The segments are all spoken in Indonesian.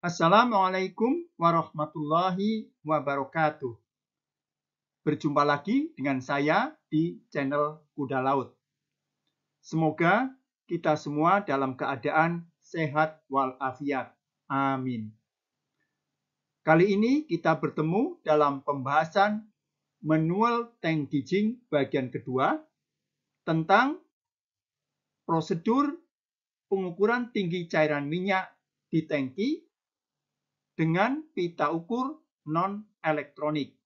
Assalamualaikum warahmatullahi wabarakatuh. Berjumpa lagi dengan saya di channel Kuda Laut. Semoga kita semua dalam keadaan sehat walafiat. Amin. Kali ini kita bertemu dalam pembahasan manual tank gijing bagian kedua tentang prosedur pengukuran tinggi cairan minyak di tangki dengan pita ukur non-elektronik.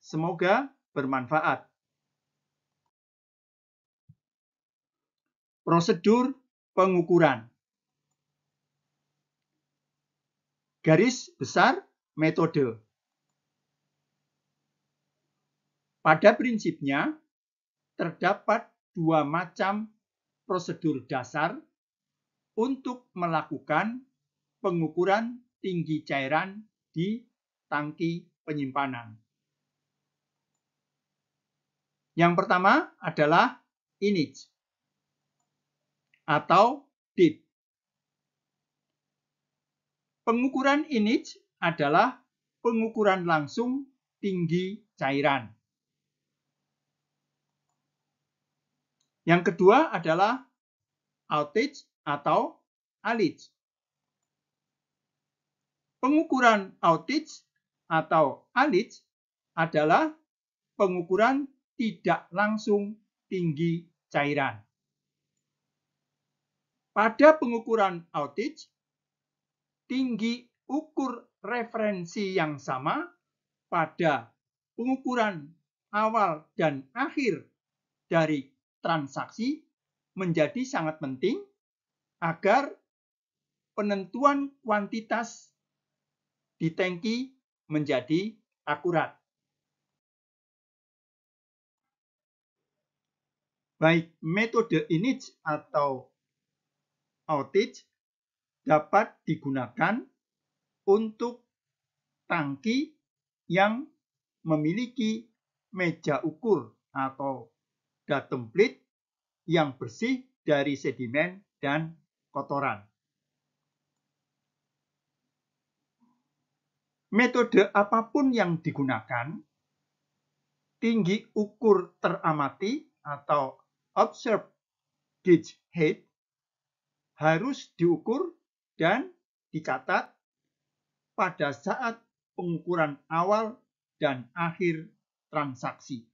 Semoga bermanfaat. Prosedur pengukuran. Garis besar metode. Pada prinsipnya, terdapat dua macam prosedur dasar untuk melakukan pengukuran tinggi cairan di tangki penyimpanan. Yang pertama adalah inich atau dip. Pengukuran inich adalah pengukuran langsung tinggi cairan. Yang kedua adalah outage atau alich. Pengukuran outage atau alich adalah pengukuran tidak langsung tinggi cairan. Pada pengukuran outage, tinggi ukur referensi yang sama pada pengukuran awal dan akhir dari transaksi menjadi sangat penting agar penentuan kuantitas di tangki menjadi akurat. Baik metode init atau outage dapat digunakan untuk tangki yang memiliki meja ukur atau datum plate yang bersih dari sedimen dan kotoran. Metode apa pun yang digunakan, tinggi ukur teramati atau observed gauge height harus diukur dan dicatat pada saat pengukuran awal dan akhir transaksi.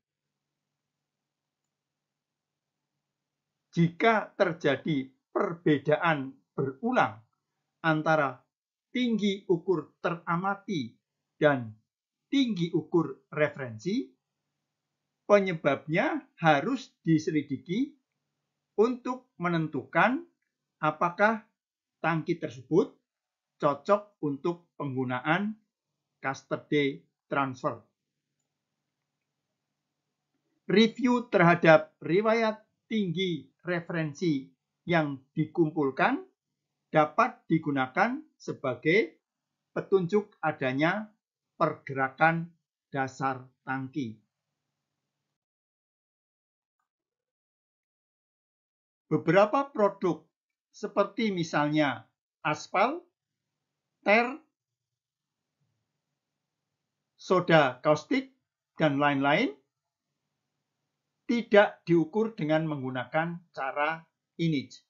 Jika terjadi perbedaan berulang antara tinggi ukur teramati dan tinggi ukur referensi, penyebabnya harus diselidiki untuk menentukan apakah tangki tersebut cocok untuk penggunaan custody transfer. Review terhadap riwayat tinggi referensi yang dikumpulkan dapat digunakan sebagai petunjuk adanya pergerakan dasar tangki. Beberapa produk seperti misalnya aspal, ter, soda kaustik, dan lain-lain tidak diukur dengan menggunakan cara init.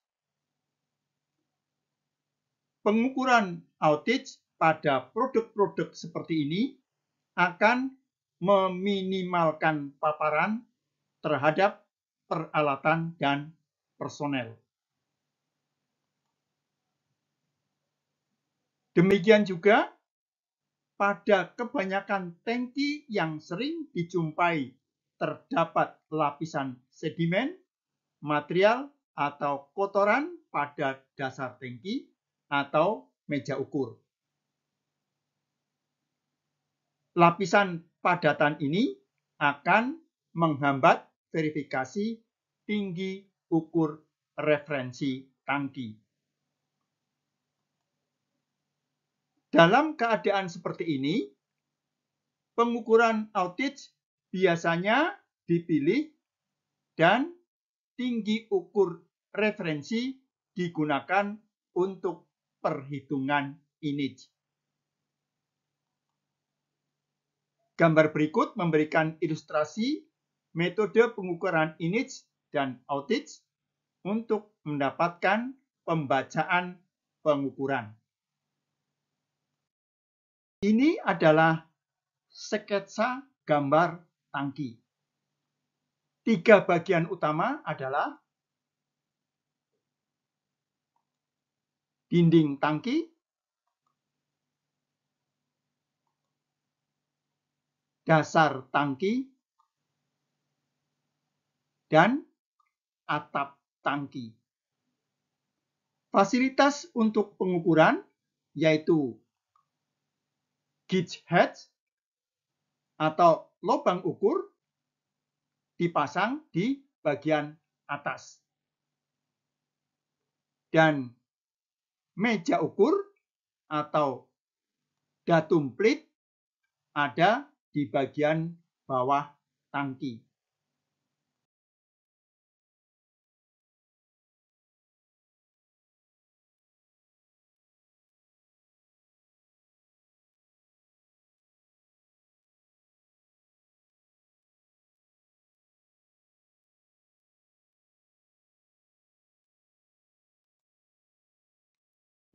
Pengukuran outage pada produk-produk seperti ini akan meminimalkan paparan terhadap peralatan dan personel. Demikian juga pada kebanyakan tangki yang sering dijumpai terdapat lapisan sedimen, material, atau kotoran pada dasar tangki atau meja ukur. Lapisan padatan ini akan menghambat verifikasi tinggi ukur referensi tangki. Dalam keadaan seperti ini, pengukuran outage biasanya dipilih dan tinggi ukur referensi digunakan untuk perhitungan ini. Gambar berikut memberikan ilustrasi metode pengukuran init dan outage untuk mendapatkan pembacaan pengukuran. Ini adalah sketsa gambar tangki. Tiga bagian utama adalah dinding tangki, dasar tangki, dan atap tangki. Fasilitas untuk pengukuran yaitu gauge head atau lubang ukur dipasang di bagian atas. Dan meja ukur atau datum plate ada di bagian bawah tangki.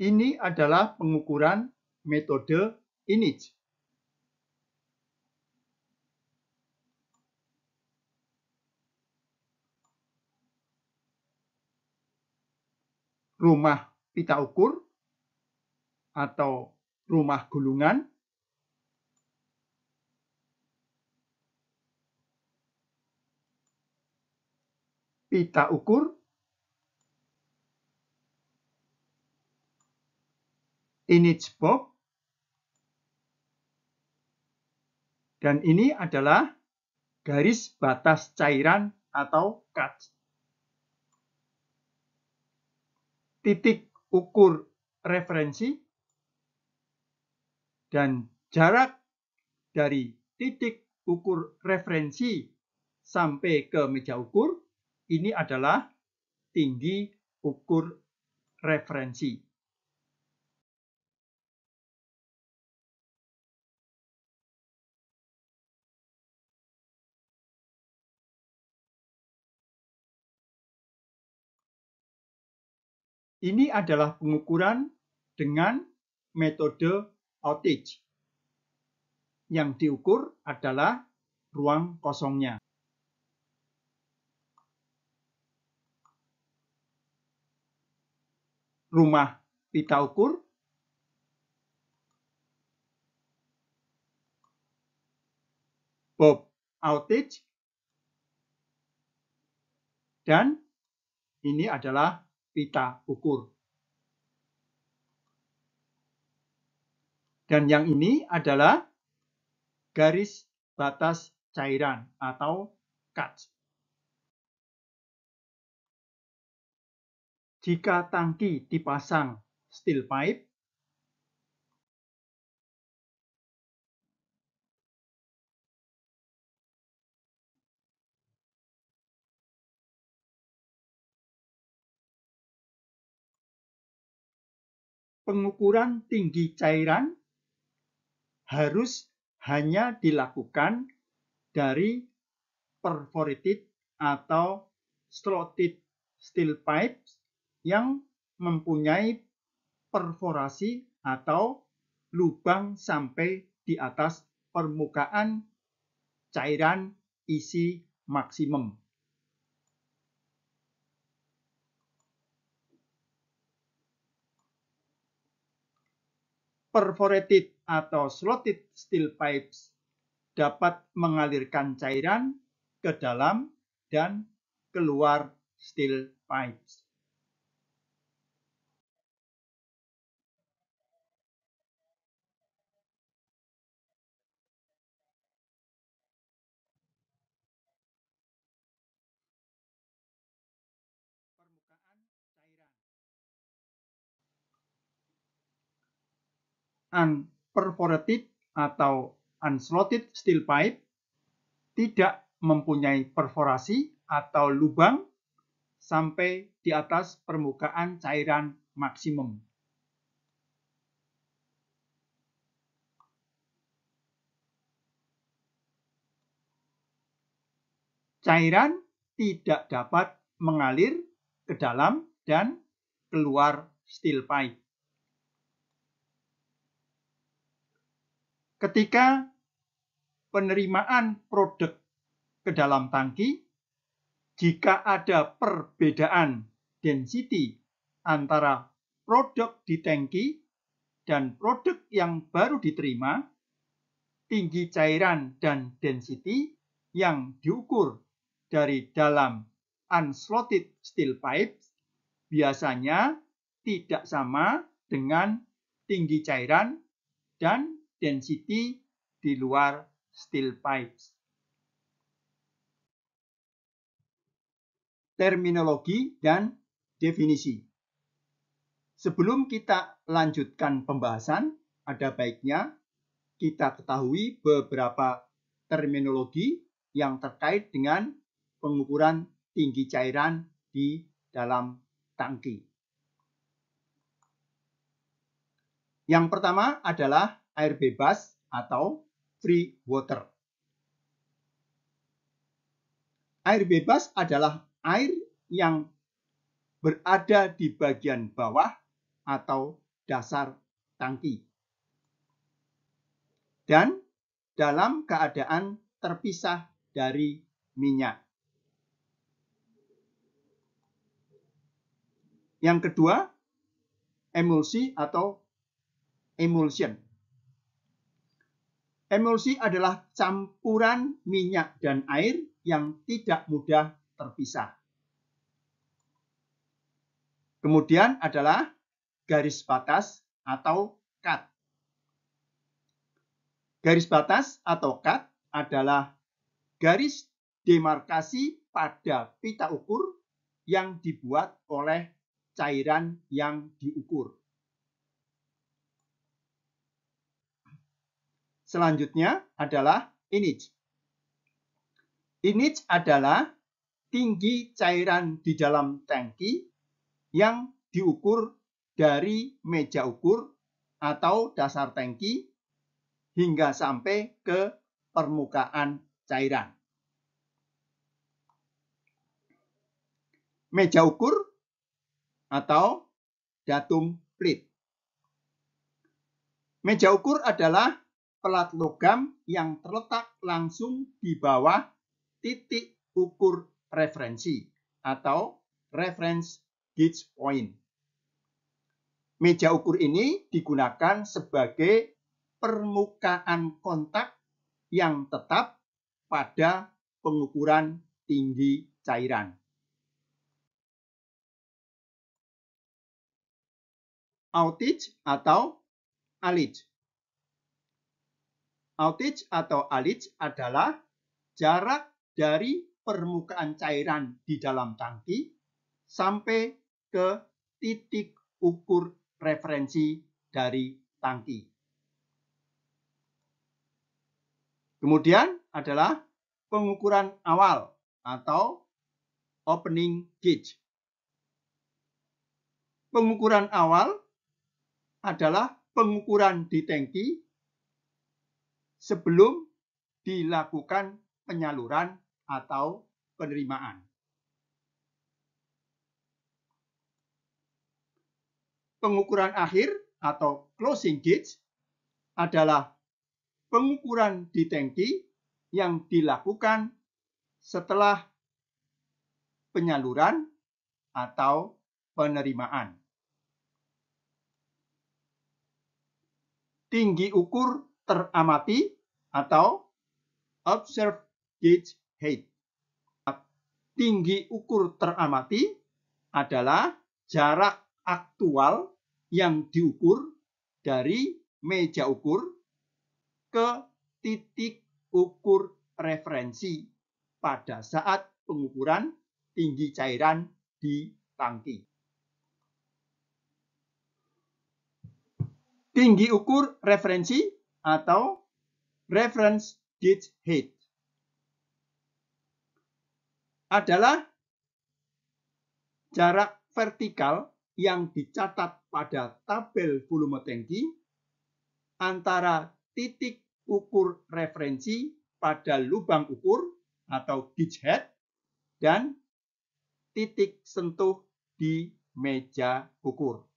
Ini adalah pengukuran metode INIJ. rumah pita ukur atau rumah gulungan pita ukur image box dan ini adalah garis batas cairan atau cut. titik ukur referensi dan jarak dari titik ukur referensi sampai ke meja ukur ini adalah tinggi ukur referensi. Ini adalah pengukuran dengan metode outage. Yang diukur adalah ruang kosongnya. Rumah pita ukur Bob outage dan ini adalah pita ukur. Dan yang ini adalah garis batas cairan atau cut. Jika tangki dipasang steel pipe, pengukuran tinggi cairan harus hanya dilakukan dari perforated atau slotted steel pipes yang mempunyai perforasi atau lubang sampai di atas permukaan cairan isi maksimum. Perforated atau slotted steel pipes dapat mengalirkan cairan ke dalam dan keluar steel pipes. unperforated atau unslotted steel pipe tidak mempunyai perforasi atau lubang sampai di atas permukaan cairan maksimum. Cairan tidak dapat mengalir ke dalam dan keluar steel pipe. Ketika penerimaan produk ke dalam tangki, jika ada perbedaan density antara produk di tangki dan produk yang baru diterima, tinggi cairan dan density yang diukur dari dalam unslotted steel pipes biasanya tidak sama dengan tinggi cairan dan density di luar steel pipes. Terminologi dan definisi. Sebelum kita lanjutkan pembahasan, ada baiknya kita ketahui beberapa terminologi yang terkait dengan pengukuran tinggi cairan di dalam tangki. Yang pertama adalah air bebas atau free water. Air bebas adalah air yang berada di bagian bawah atau dasar tangki dan dalam keadaan terpisah dari minyak. Yang kedua, emulsi atau emulsion. Emulsi adalah campuran minyak dan air yang tidak mudah terpisah. Kemudian adalah garis batas atau cut. Garis batas atau cut adalah garis demarkasi pada pita ukur yang dibuat oleh cairan yang diukur. Selanjutnya adalah image. Image adalah tinggi cairan di dalam tangki yang diukur dari meja ukur atau dasar tangki hingga sampai ke permukaan cairan. Meja ukur atau datum plate. Meja ukur adalah pelat logam yang terletak langsung di bawah titik ukur referensi atau reference gauge point. Meja ukur ini digunakan sebagai permukaan kontak yang tetap pada pengukuran tinggi cairan. Outage atau alij. Outage atau alij adalah jarak dari permukaan cairan di dalam tangki sampai ke titik ukur referensi dari tangki. Kemudian adalah pengukuran awal atau opening gauge. Pengukuran awal adalah pengukuran di tangki sebelum dilakukan penyaluran atau penerimaan. Pengukuran akhir atau closing gauge adalah pengukuran di tangki yang dilakukan setelah penyaluran atau penerimaan. Tinggi ukur teramati atau observe gauge height. Tinggi ukur teramati adalah jarak aktual yang diukur dari meja ukur ke titik ukur referensi pada saat pengukuran tinggi cairan di tangki. Tinggi ukur referensi atau reference gauge height adalah jarak vertikal yang dicatat pada tabel volume tangki antara titik ukur referensi pada lubang ukur atau gauge head dan titik sentuh di meja ukur.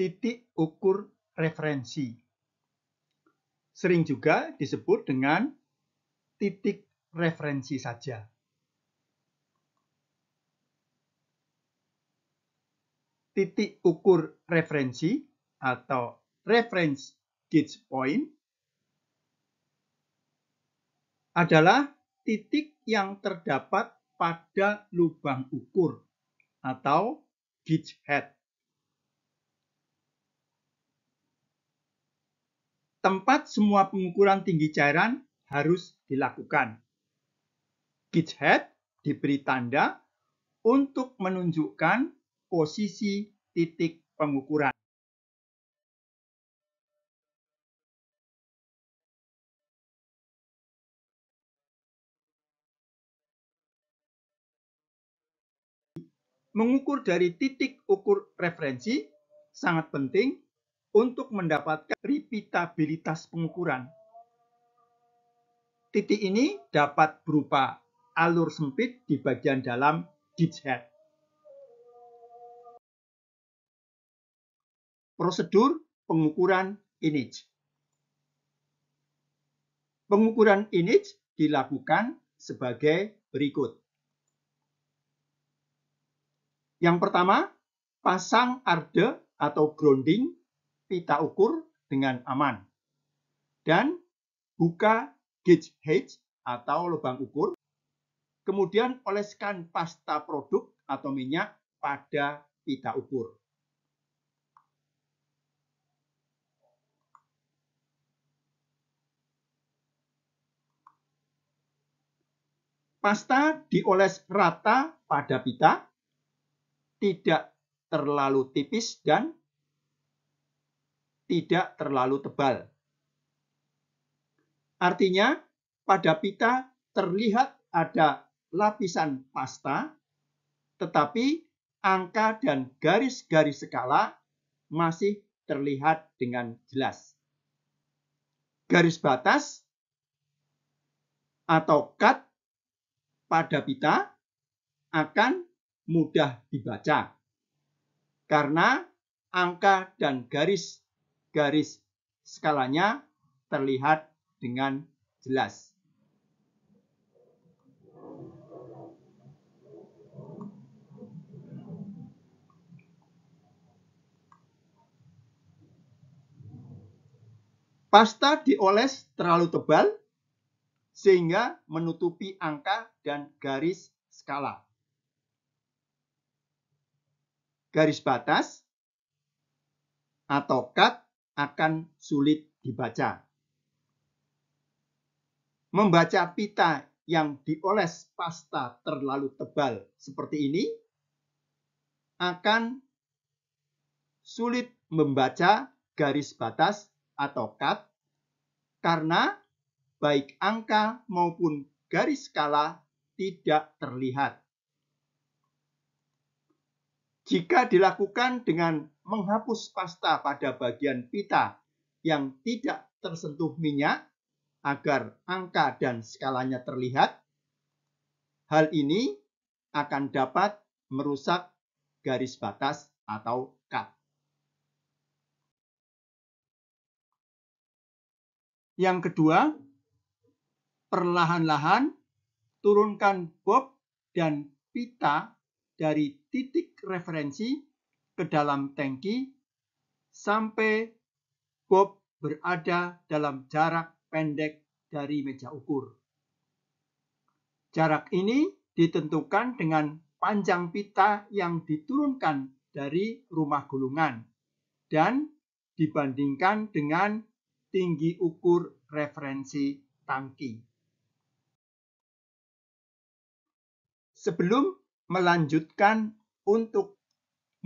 Titik ukur referensi sering juga disebut dengan titik referensi saja. Titik ukur referensi atau reference gauge point adalah titik yang terdapat pada lubang ukur atau gauge head. Tempat semua pengukuran tinggi cairan harus dilakukan. Gauge head diberi tanda untuk menunjukkan posisi titik pengukuran. mengukur dari titik ukur referensi sangat penting untuk mendapatkan repeatabilitas pengukuran. Titik ini dapat berupa alur sempit di bagian dalam gauge head. Prosedur pengukuran image. Pengukuran image dilakukan sebagai berikut. Yang pertama, pasang arde atau grounding pita ukur dengan aman. Dan buka gauge hedge atau lubang ukur. Kemudian oleskan pasta produk atau minyak pada pita ukur. Pasta dioles rata pada pita tidak terlalu tipis dan tidak terlalu tebal. Artinya, pada pita terlihat ada lapisan pasta, tetapi angka dan garis-garis skala masih terlihat dengan jelas. Garis batas atau cut pada pita akan mudah dibaca. Karena angka dan garis-garis skalanya terlihat dengan jelas. Pasta dioles terlalu tebal sehingga menutupi angka dan garis skala garis batas atau cut akan sulit dibaca. Membaca pita yang dioles pasta terlalu tebal seperti ini akan sulit membaca garis batas atau cut karena baik angka maupun garis skala tidak terlihat. Jika dilakukan dengan menghapus pasta pada bagian pita yang tidak tersentuh minyak agar angka dan skalanya terlihat, hal ini akan dapat merusak garis batas atau cut. Yang kedua, perlahan-lahan turunkan bob dan pita dari titik referensi ke dalam tangki sampai bob berada dalam jarak pendek dari meja ukur. Jarak ini ditentukan dengan panjang pita yang diturunkan dari rumah gulungan dan dibandingkan dengan tinggi ukur referensi tangki. Sebelum melanjutkan untuk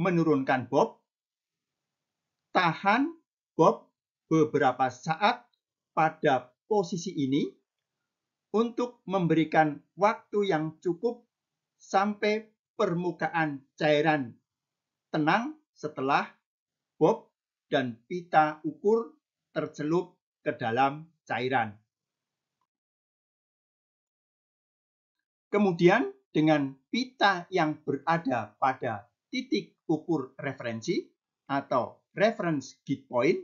menurunkan Bob, tahan Bob beberapa saat pada posisi ini untuk memberikan waktu yang cukup sampai permukaan cairan tenang setelah Bob dan pita ukur tercelup ke dalam cairan. Kemudian dengan pita yang berada pada titik ukur referensi atau reference gate point,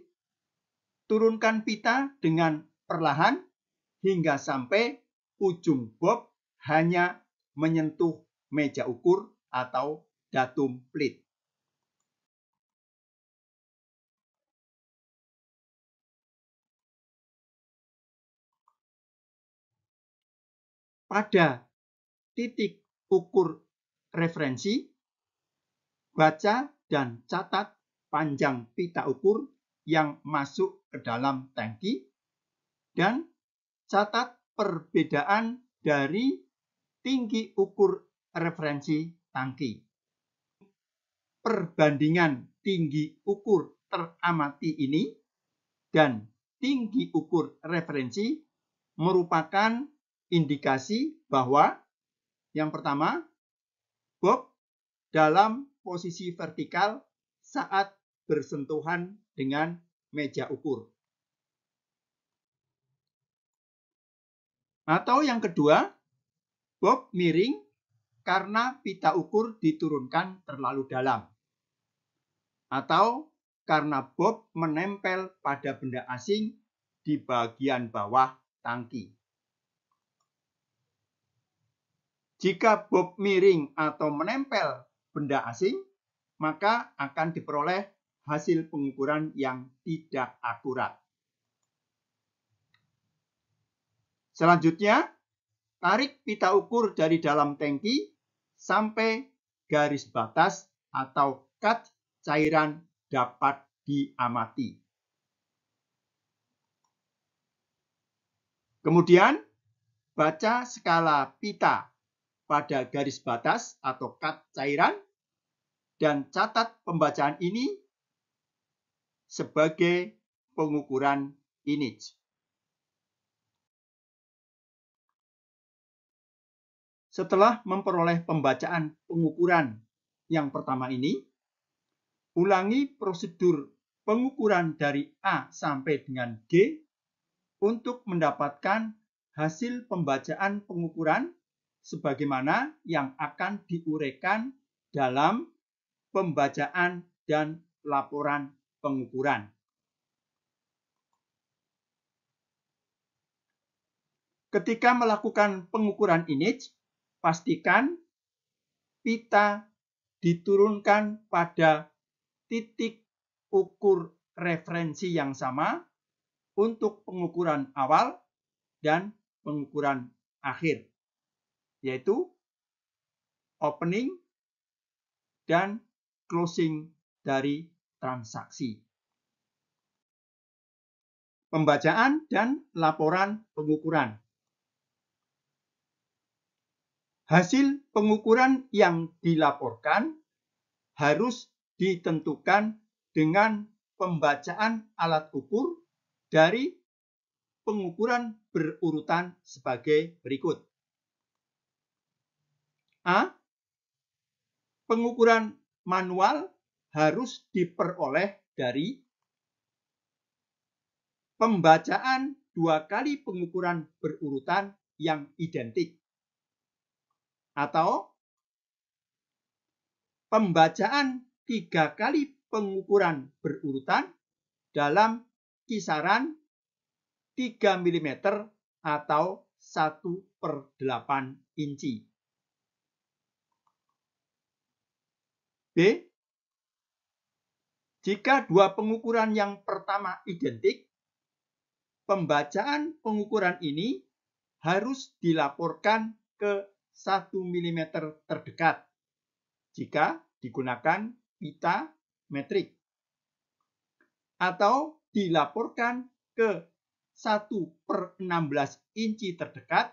turunkan pita dengan perlahan hingga sampai ujung bob hanya menyentuh meja ukur atau datum plate. Pada titik ukur referensi, baca dan catat panjang pita ukur yang masuk ke dalam tangki, dan catat perbedaan dari tinggi ukur referensi tangki. Perbandingan tinggi ukur teramati ini dan tinggi ukur referensi merupakan indikasi bahwa yang pertama, bob dalam posisi vertikal saat bersentuhan dengan meja ukur. Atau yang kedua, bob miring karena pita ukur diturunkan terlalu dalam. Atau karena bob menempel pada benda asing di bagian bawah tangki. Jika bob miring atau menempel benda asing, maka akan diperoleh hasil pengukuran yang tidak akurat. Selanjutnya, tarik pita ukur dari dalam tangki sampai garis batas atau cut cairan dapat diamati. Kemudian, baca skala pita pada garis batas atau cut cairan dan catat pembacaan ini sebagai pengukuran image. Setelah memperoleh pembacaan pengukuran yang pertama ini, ulangi prosedur pengukuran dari A sampai dengan G untuk mendapatkan hasil pembacaan pengukuran sebagaimana yang akan diuraikan dalam pembacaan dan laporan pengukuran. Ketika melakukan pengukuran image, pastikan pita diturunkan pada titik ukur referensi yang sama untuk pengukuran awal dan pengukuran akhir yaitu opening dan closing dari transaksi. Pembacaan dan laporan pengukuran. Hasil pengukuran yang dilaporkan harus ditentukan dengan pembacaan alat ukur dari pengukuran berurutan sebagai berikut. A. Pengukuran manual harus diperoleh dari pembacaan dua kali pengukuran berurutan yang identik atau pembacaan tiga kali pengukuran berurutan dalam kisaran 3 mm atau 1 per 8 inci. B. Jika dua pengukuran yang pertama identik, pembacaan pengukuran ini harus dilaporkan ke 1 mm terdekat jika digunakan pita metrik atau dilaporkan ke 1 per 16 inci terdekat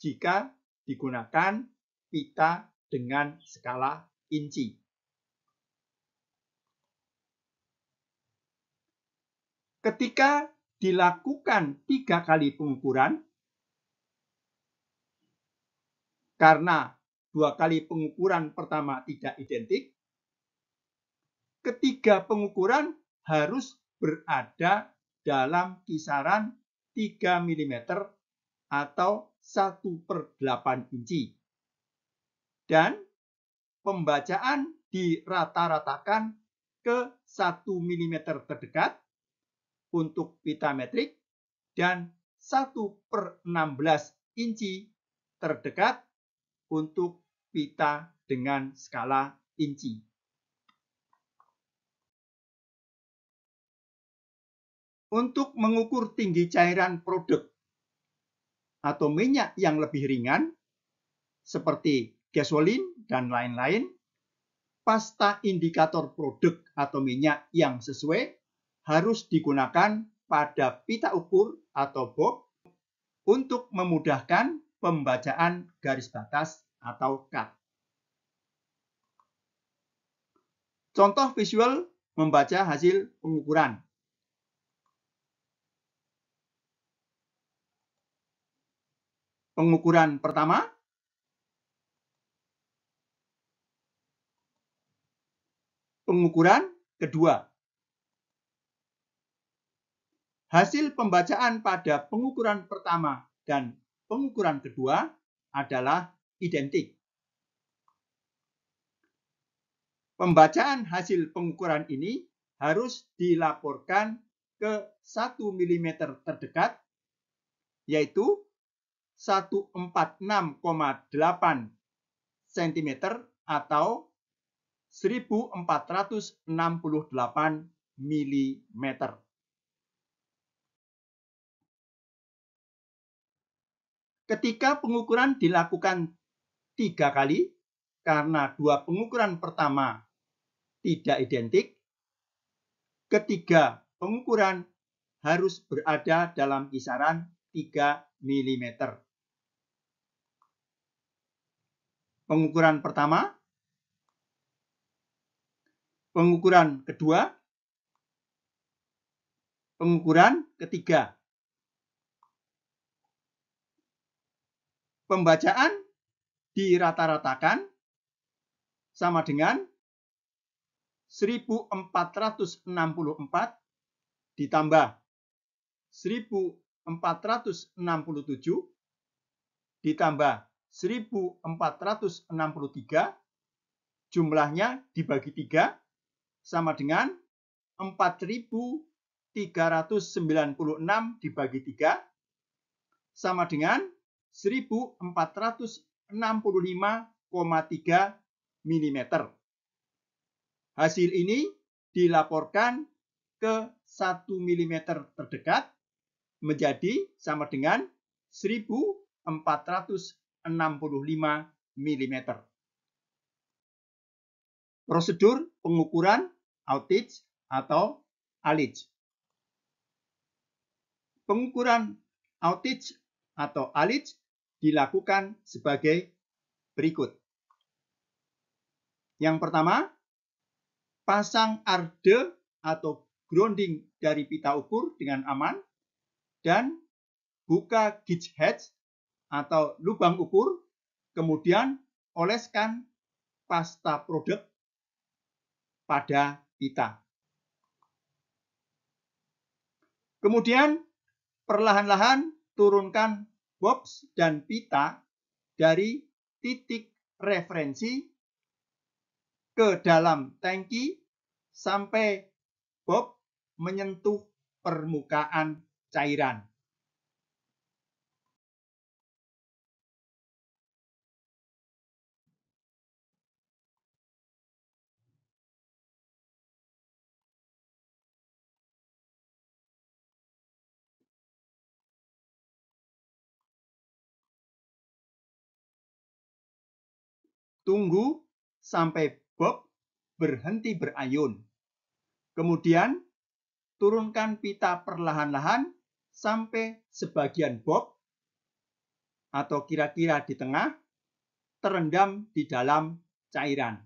jika digunakan pita dengan skala inci. Ketika dilakukan tiga kali pengukuran, karena dua kali pengukuran pertama tidak identik, ketiga pengukuran harus berada dalam kisaran 3 mm atau 1 per 8 inci. Dan pembacaan dirata-ratakan ke 1 mm terdekat untuk pita metrik dan 1 per 16 inci terdekat untuk pita dengan skala inci. Untuk mengukur tinggi cairan produk atau minyak yang lebih ringan, seperti gasolin dan lain-lain, pasta indikator produk atau minyak yang sesuai harus digunakan pada pita ukur atau box untuk memudahkan pembacaan garis batas atau cut. Contoh visual membaca hasil pengukuran. Pengukuran pertama. Pengukuran kedua. Hasil pembacaan pada pengukuran pertama dan pengukuran kedua adalah identik. Pembacaan hasil pengukuran ini harus dilaporkan ke 1 mm terdekat, yaitu 146,8 cm atau 1468 mm. Ketika pengukuran dilakukan tiga kali, karena dua pengukuran pertama tidak identik. Ketiga, pengukuran harus berada dalam kisaran 3 mm. Pengukuran pertama, pengukuran kedua, pengukuran ketiga. Pembacaan dirata-ratakan sama dengan 1464 ditambah 1467 ditambah 1463 jumlahnya dibagi 3 sama dengan 4396 dibagi 3 sama dengan 1465,3 mm. Hasil ini dilaporkan ke 1 mm terdekat menjadi sama dengan 1465 mm. Prosedur pengukuran outage atau alij. Pengukuran outage atau alij dilakukan sebagai berikut. Yang pertama, pasang arde atau grounding dari pita ukur dengan aman, dan buka gauge head atau lubang ukur, kemudian oleskan pasta produk pada pita. Kemudian perlahan-lahan turunkan box dan pita dari titik referensi ke dalam tangki sampai bob menyentuh permukaan cairan. Tunggu sampai bob berhenti berayun. Kemudian turunkan pita perlahan-lahan sampai sebagian bob atau kira-kira di tengah terendam di dalam cairan.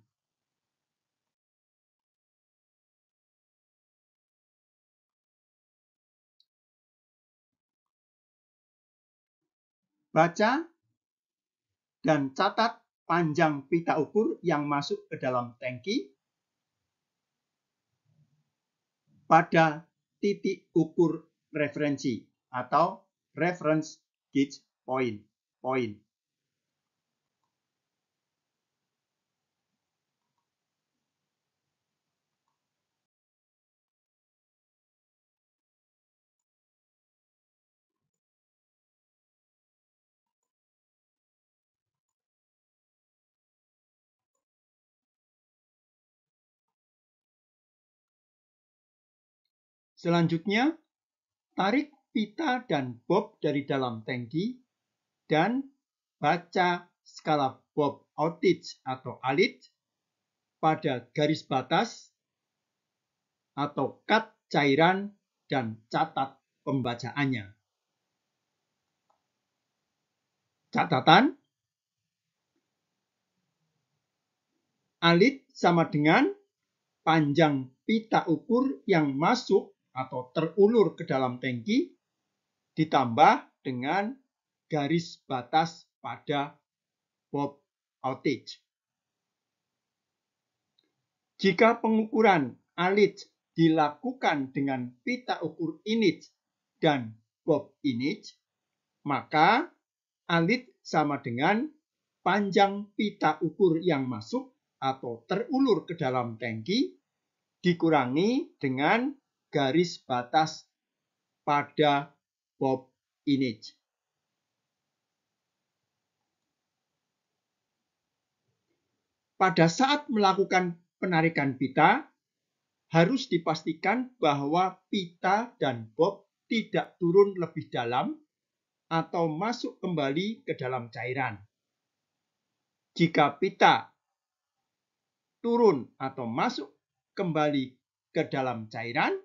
Baca dan catat panjang pita ukur yang masuk ke dalam tangki pada titik ukur referensi atau reference gauge point. point. Selanjutnya, tarik pita dan bob dari dalam tangki dan baca skala bob outage atau alit pada garis batas atau cut cairan dan catat pembacaannya. Catatan alit sama dengan panjang pita ukur yang masuk atau terulur ke dalam tangki ditambah dengan garis batas pada bob outage. Jika pengukuran alit dilakukan dengan pita ukur init dan bob init, maka alit sama dengan panjang pita ukur yang masuk atau terulur ke dalam tangki dikurangi dengan garis batas pada bob image. Pada saat melakukan penarikan pita, harus dipastikan bahwa pita dan bob tidak turun lebih dalam atau masuk kembali ke dalam cairan. Jika pita turun atau masuk kembali ke dalam cairan,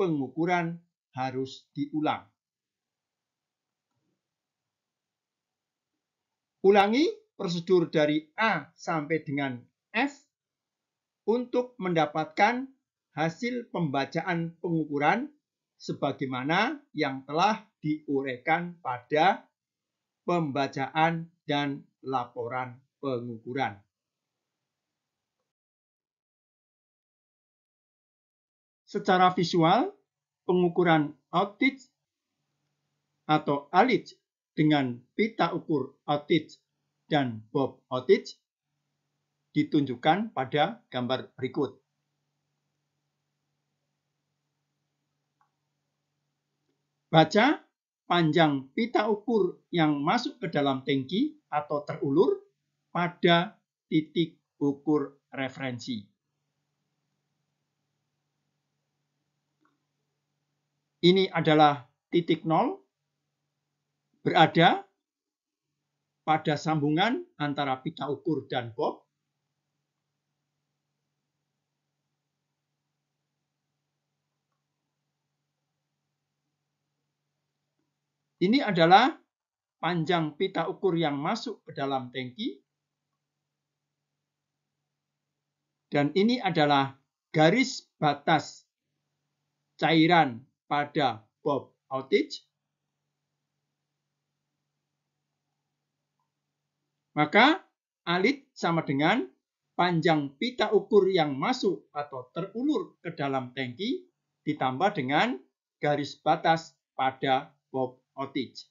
pengukuran harus diulang. Ulangi prosedur dari A sampai dengan F untuk mendapatkan hasil pembacaan pengukuran sebagaimana yang telah diuraikan pada pembacaan dan laporan pengukuran. Secara visual, pengukuran outage atau alit dengan pita ukur outage dan bob outage ditunjukkan pada gambar berikut. Baca panjang pita ukur yang masuk ke dalam tangki atau terulur pada titik ukur referensi. Ini adalah titik nol berada pada sambungan antara pita ukur dan bob. Ini adalah panjang pita ukur yang masuk ke dalam tangki. Dan ini adalah garis batas cairan pada bob outage, maka alit sama dengan panjang pita ukur yang masuk atau terulur ke dalam tangki ditambah dengan garis batas pada bob outage.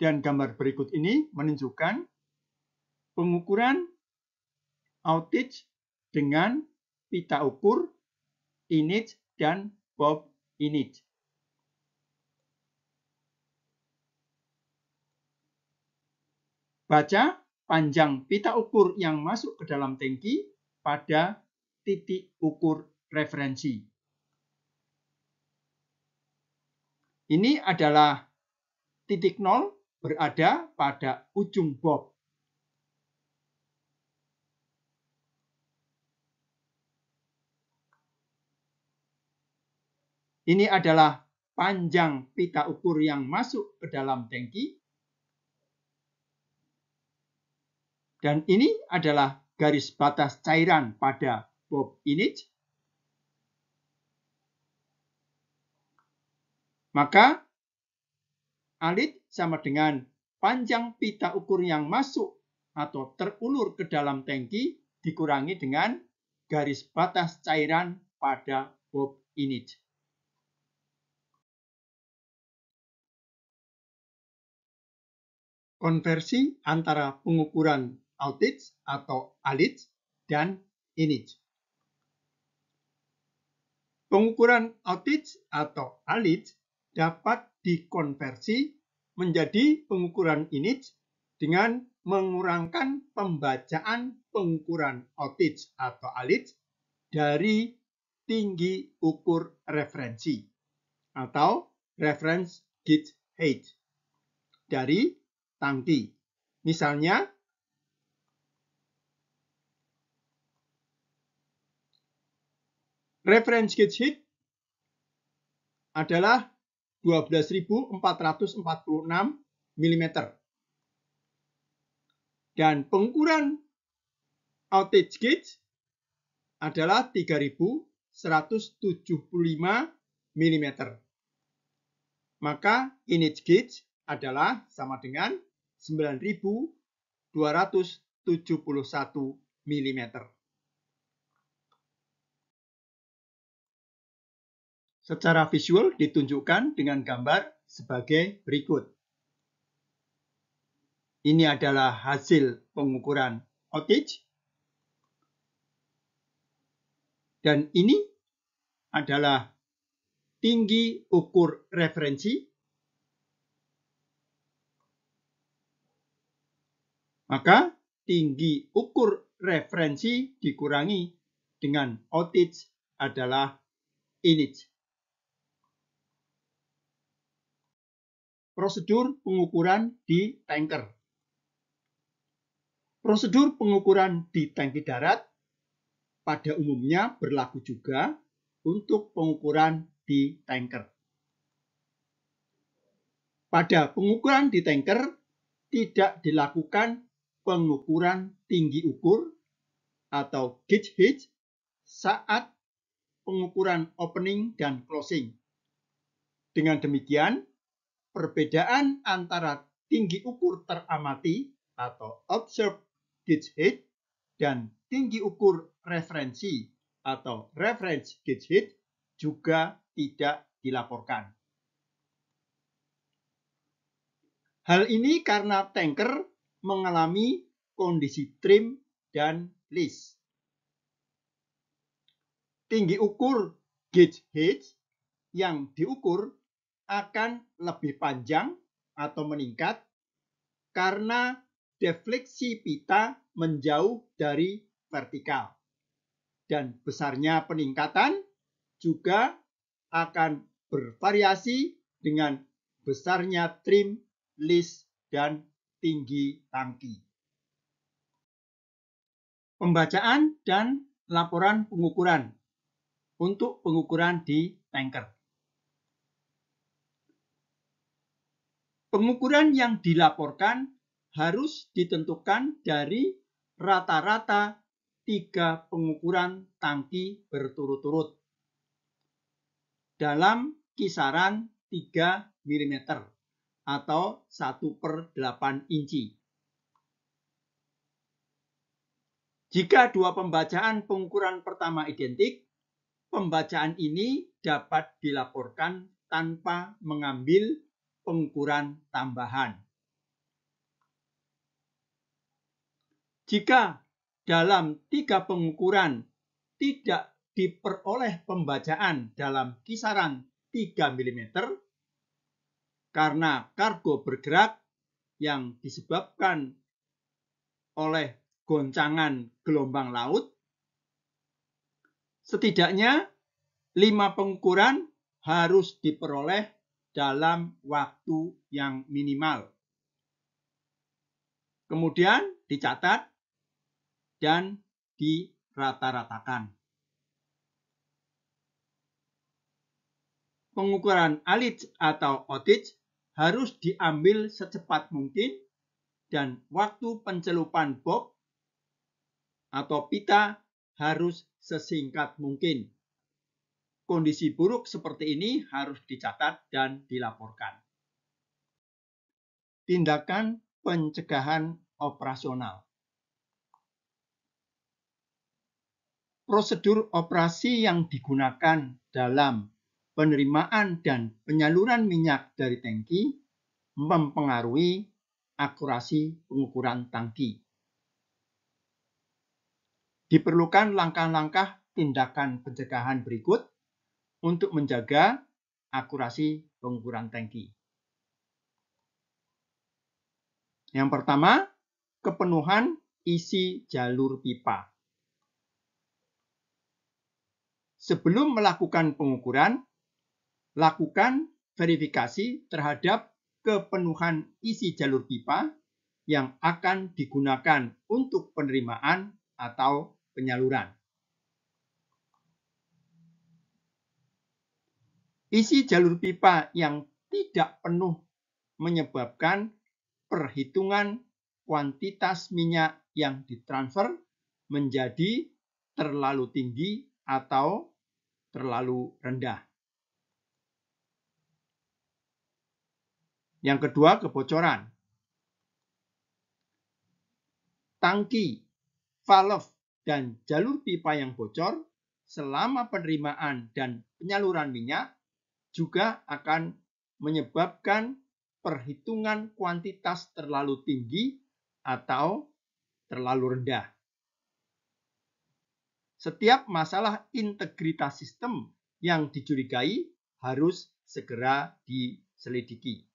Dan gambar berikut ini menunjukkan pengukuran outage dengan pita ukur, init, dan bob init. Baca panjang pita ukur yang masuk ke dalam tangki pada titik ukur referensi. Ini adalah titik nol berada pada ujung bob Ini adalah panjang pita ukur yang masuk ke dalam tangki. Dan ini adalah garis batas cairan pada bob init. Maka alit sama dengan panjang pita ukur yang masuk atau terulur ke dalam tangki dikurangi dengan garis batas cairan pada bob init. Konversi antara pengukuran outage atau alit dan init. Pengukuran outage atau alit dapat dikonversi menjadi pengukuran init dengan mengurangkan pembacaan pengukuran outage atau alit dari tinggi ukur referensi atau reference gauge height dari tangki. Misalnya, reference gauge height adalah 12.446 mm. Dan pengukuran outage gauge adalah 3.175 mm. Maka init gauge adalah sama dengan 9.271 mm. Secara visual ditunjukkan dengan gambar sebagai berikut. Ini adalah hasil pengukuran outage. Dan ini adalah tinggi ukur referensi. Maka tinggi ukur referensi dikurangi dengan outage adalah init. Prosedur pengukuran di tanker. Prosedur pengukuran di tangki darat pada umumnya berlaku juga untuk pengukuran di tanker. Pada pengukuran di tanker tidak dilakukan pengukuran tinggi ukur atau gauge height saat pengukuran opening dan closing. Dengan demikian, perbedaan antara tinggi ukur teramati atau observed gauge height dan tinggi ukur referensi atau reference gauge height juga tidak dilaporkan. Hal ini karena tanker mengalami kondisi trim dan lease. Tinggi ukur gauge height yang diukur akan lebih panjang atau meningkat karena defleksi pita menjauh dari vertikal. Dan besarnya peningkatan juga akan bervariasi dengan besarnya trim, list, dan tinggi tangki. Pembacaan dan laporan pengukuran untuk pengukuran di tanker. Pengukuran yang dilaporkan harus ditentukan dari rata-rata tiga pengukuran tangki berturut-turut dalam kisaran 3 mm atau 1 per 8 inci. Jika dua pembacaan pengukuran pertama identik, pembacaan ini dapat dilaporkan tanpa mengambil pengukuran tambahan. Jika dalam tiga pengukuran tidak diperoleh pembacaan dalam kisaran 3 mm karena kargo bergerak yang disebabkan oleh goncangan gelombang laut, setidaknya lima pengukuran harus diperoleh dalam waktu yang minimal. Kemudian dicatat dan dirata-ratakan. Pengukuran alit atau outage harus diambil secepat mungkin dan waktu pencelupan bob atau pita harus sesingkat mungkin. Kondisi buruk seperti ini harus dicatat dan dilaporkan. Tindakan pencegahan operasional. prosedur operasi yang digunakan dalam penerimaan dan penyaluran minyak dari tangki mempengaruhi akurasi pengukuran tangki. Diperlukan langkah-langkah tindakan pencegahan berikut untuk menjaga akurasi pengukuran tangki. Yang pertama, kepenuhan isi jalur pipa. Sebelum melakukan pengukuran, lakukan verifikasi terhadap kepenuhan isi jalur pipa yang akan digunakan untuk penerimaan atau penyaluran. Isi jalur pipa yang tidak penuh menyebabkan perhitungan kuantitas minyak yang ditransfer menjadi terlalu tinggi atau terlalu rendah. Yang kedua, kebocoran. Tangki, valve, dan jalur pipa yang bocor selama penerimaan dan penyaluran minyak juga akan menyebabkan perhitungan kuantitas terlalu tinggi atau terlalu rendah. Setiap masalah integritas sistem yang dicurigai harus segera diselidiki.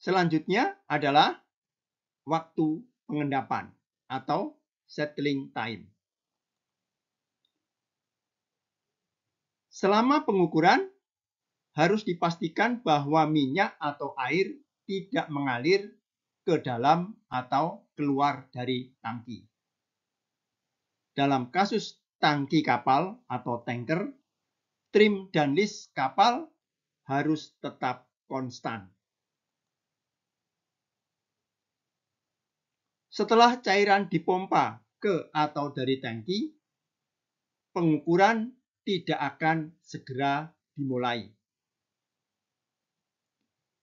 Selanjutnya adalah waktu pengendapan atau settling time. Selama pengukuran, harus dipastikan bahwa minyak atau air tidak mengalir ke dalam atau keluar dari tangki. Dalam kasus tangki kapal atau tanker, trim dan list kapal harus tetap konstan. Setelah cairan dipompa ke atau dari tangki, pengukuran tidak akan segera dimulai.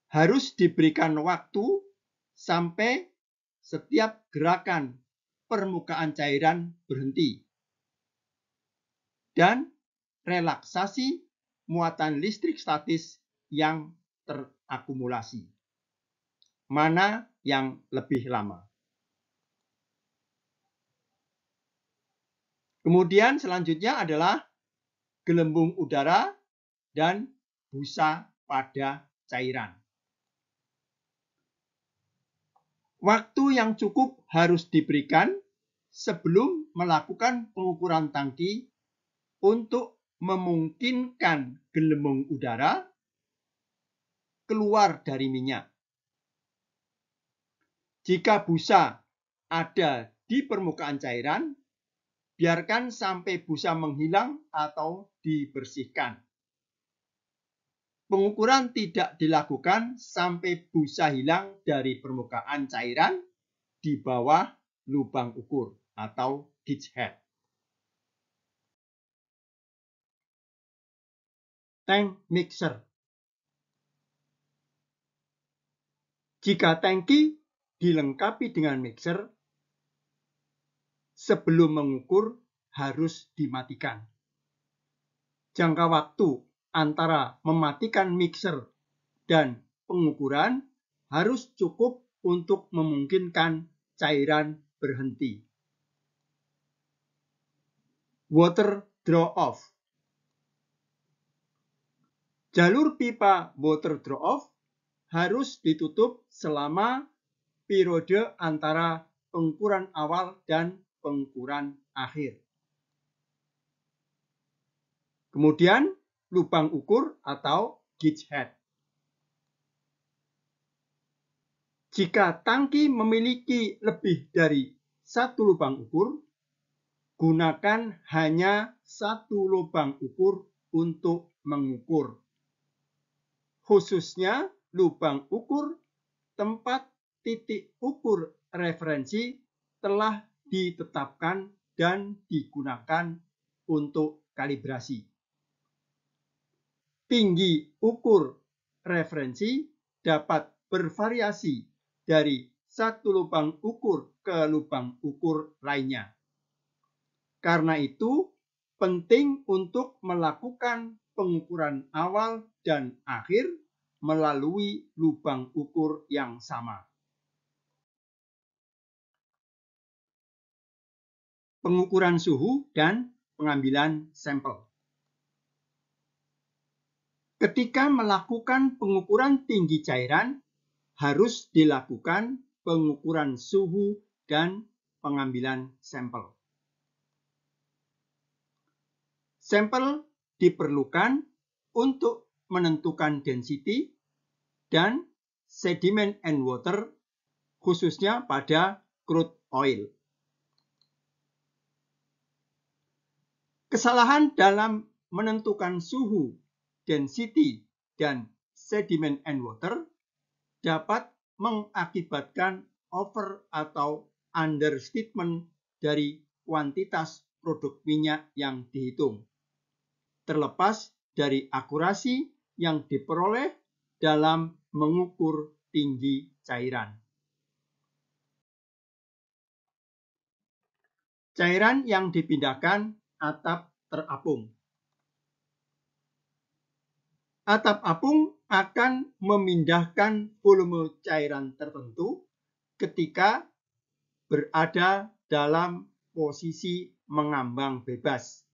Harus diberikan waktu sampai setiap gerakan permukaan cairan berhenti. Dan relaksasi muatan listrik statis yang terakumulasi. Mana yang lebih lama? Kemudian selanjutnya adalah gelembung udara dan busa pada cairan. Waktu yang cukup harus diberikan sebelum melakukan pengukuran tangki untuk memungkinkan gelembung udara keluar dari minyak. Jika busa ada di permukaan cairan, biarkan sampai busa menghilang atau dibersihkan. Pengukuran tidak dilakukan sampai busa hilang dari permukaan cairan di bawah lubang ukur atau gauge head. Tank mixer. Jika tangki dilengkapi dengan mixer, sebelum mengukur harus dimatikan. Jangka waktu antara mematikan mixer dan pengukuran harus cukup untuk memungkinkan cairan berhenti. Water draw off. Jalur pipa water draw off harus ditutup selama periode antara pengukuran awal dan pengukuran akhir. Kemudian lubang ukur atau gauge head. Jika tangki memiliki lebih dari satu lubang ukur, gunakan hanya satu lubang ukur untuk mengukur. Khususnya lubang ukur tempat titik ukur referensi telah ditetapkan dan digunakan untuk kalibrasi tinggi ukur referensi dapat bervariasi dari satu lubang ukur ke lubang ukur lainnya. Karena itu, penting untuk melakukan pengukuran awal dan akhir melalui lubang ukur yang sama. Pengukuran suhu dan pengambilan sampel. Ketika melakukan pengukuran tinggi cairan, harus dilakukan pengukuran suhu dan pengambilan sampel. Sampel diperlukan untuk menentukan density dan sediment and water khususnya pada crude oil. Kesalahan dalam menentukan suhu, density, dan sediment and water dapat mengakibatkan over atau understatement dari kuantitas produk minyak yang dihitung terlepas dari akurasi yang diperoleh dalam mengukur tinggi cairan. Cairan yang dipindahkan atap terapung. Atap apung akan memindahkan volume cairan tertentu ketika berada dalam posisi mengambang bebas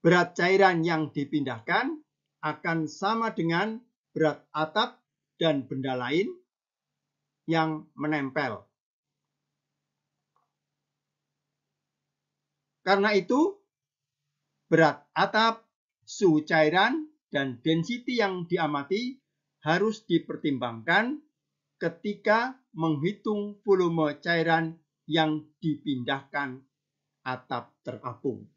berat cairan yang dipindahkan akan sama dengan berat atap dan benda lain yang menempel. Karena itu, berat atap, suhu cairan, dan density yang diamati harus dipertimbangkan ketika menghitung volume cairan yang dipindahkan atap terapung.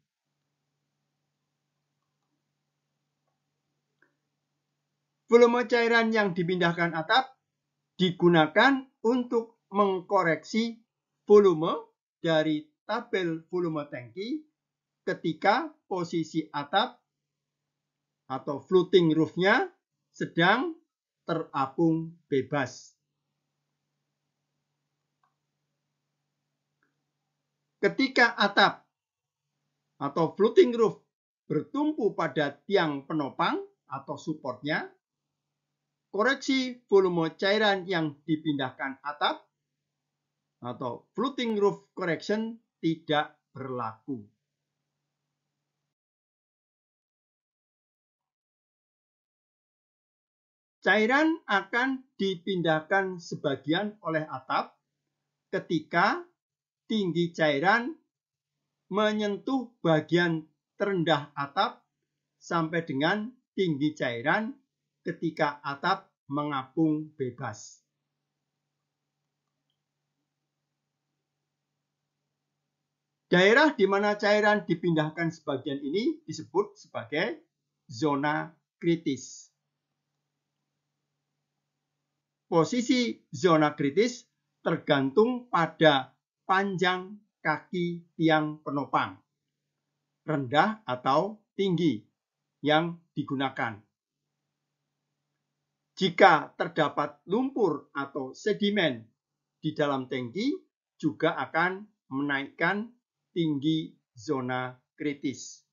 Volume cairan yang dipindahkan atap digunakan untuk mengkoreksi volume dari tabel volume tangki ketika posisi atap atau floating roofnya sedang terapung bebas. Ketika atap atau floating roof bertumpu pada tiang penopang atau supportnya, koreksi volume cairan yang dipindahkan atap atau floating roof correction tidak berlaku. Cairan akan dipindahkan sebagian oleh atap ketika tinggi cairan menyentuh bagian terendah atap sampai dengan tinggi cairan ketika atap mengapung bebas. Daerah di mana cairan dipindahkan sebagian ini disebut sebagai zona kritis. Posisi zona kritis tergantung pada panjang kaki tiang penopang, rendah atau tinggi yang digunakan. Jika terdapat lumpur atau sedimen di dalam tangki, juga akan menaikkan tinggi zona kritis.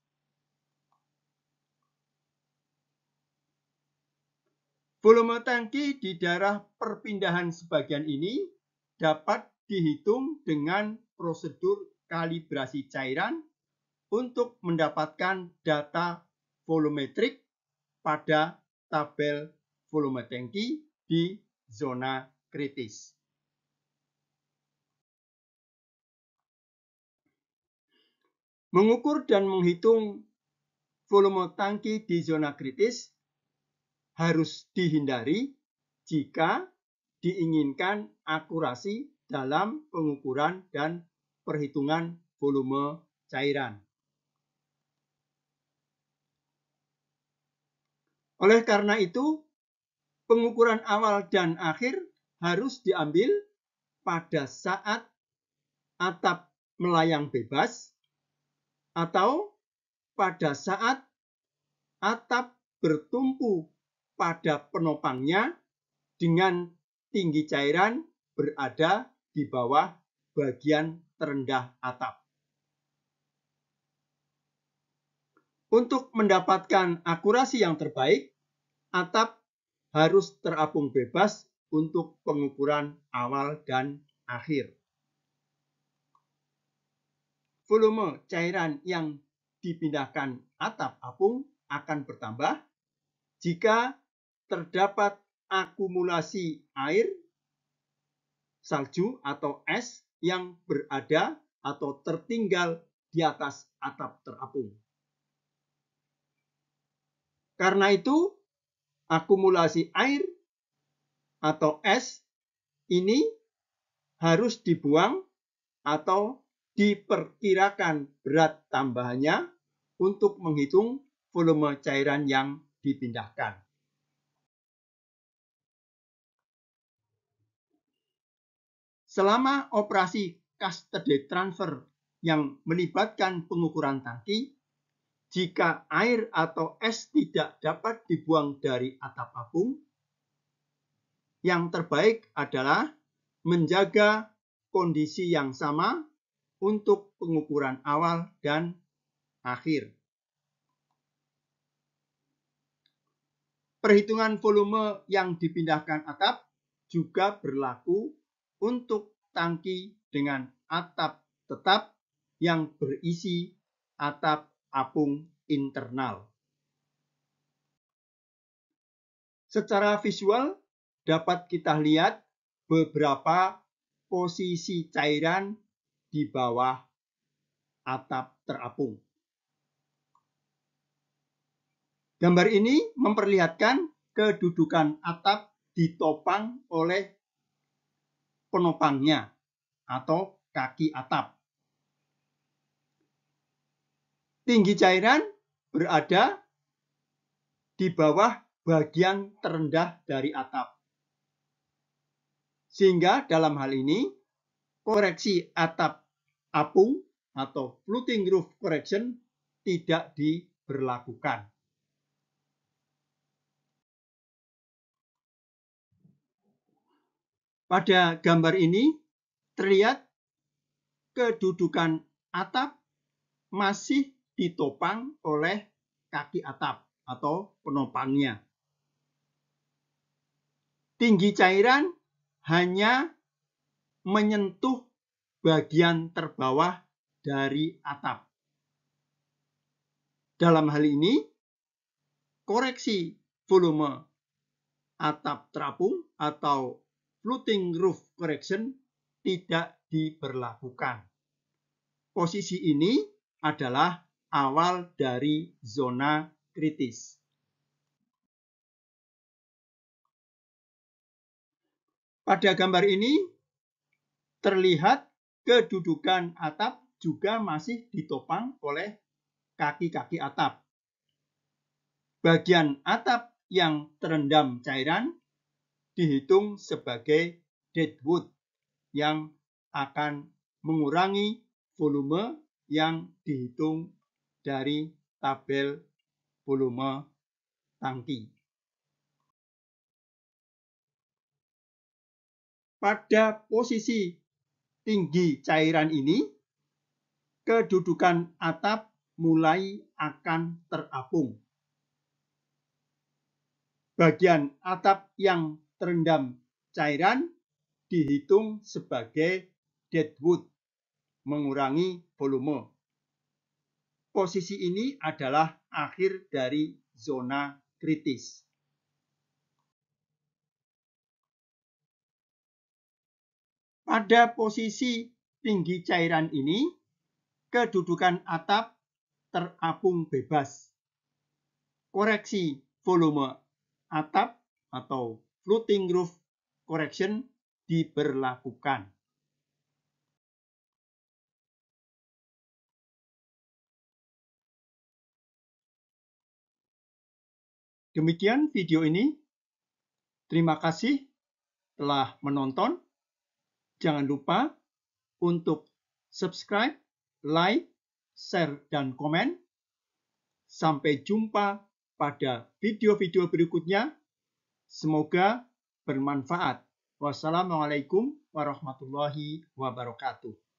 Volume tangki di daerah perpindahan sebagian ini dapat dihitung dengan prosedur kalibrasi cairan untuk mendapatkan data volumetrik pada tabel volume tangki di zona kritis. Mengukur dan menghitung volume tangki di zona kritis harus dihindari jika diinginkan akurasi dalam pengukuran dan perhitungan volume cairan. Oleh karena itu, pengukuran awal dan akhir harus diambil pada saat atap melayang bebas atau pada saat atap bertumpu pada penopangnya dengan tinggi cairan berada di bawah bagian terendah atap. Untuk mendapatkan akurasi yang terbaik, atap harus terapung bebas untuk pengukuran awal dan akhir. Volume cairan yang dipindahkan atap apung akan bertambah jika terdapat akumulasi air, salju atau es yang berada atau tertinggal di atas atap terapung. Karena itu, akumulasi air atau es ini harus dibuang atau diperkirakan berat tambahannya untuk menghitung volume cairan yang dipindahkan. Selama operasi custody transfer yang melibatkan pengukuran tangki, jika air atau es tidak dapat dibuang dari atap apung, yang terbaik adalah menjaga kondisi yang sama untuk pengukuran awal dan akhir. Perhitungan volume yang dipindahkan atap juga berlaku untuk tangki dengan atap tetap yang berisi atap apung internal. Secara visual dapat kita lihat beberapa posisi cairan di bawah atap terapung. Gambar ini memperlihatkan kedudukan atap ditopang oleh penopangnya atau kaki atap. Tinggi cairan berada di bawah bagian terendah dari atap. Sehingga dalam hal ini, koreksi atap apung atau floating roof correction tidak diberlakukan. Pada gambar ini terlihat kedudukan atap masih ditopang oleh kaki atap atau penopangnya. Tinggi cairan hanya menyentuh bagian terbawah dari atap. Dalam hal ini, koreksi volume atap terapung atau floating roof correction tidak diberlakukan. Posisi ini adalah awal dari zona kritis. Pada gambar ini terlihat kedudukan atap juga masih ditopang oleh kaki-kaki atap. Bagian atap yang terendam cairan dihitung sebagai deadwood yang akan mengurangi volume yang dihitung dari tabel volume tangki. Pada posisi tinggi cairan ini, kedudukan atap mulai akan terapung. Bagian atap yang terendam cairan dihitung sebagai deadwood, mengurangi volume posisi ini adalah akhir dari zona kritis. Pada posisi tinggi cairan ini, kedudukan atap terapung bebas. Koreksi volume atap atau floating roof correction diberlakukan. Demikian video ini. Terima kasih telah menonton. Jangan lupa untuk subscribe, like, share, dan komen. Sampai jumpa pada video-video berikutnya. Semoga bermanfaat Wassalamualaikum warahmatullahi wabarakatuh.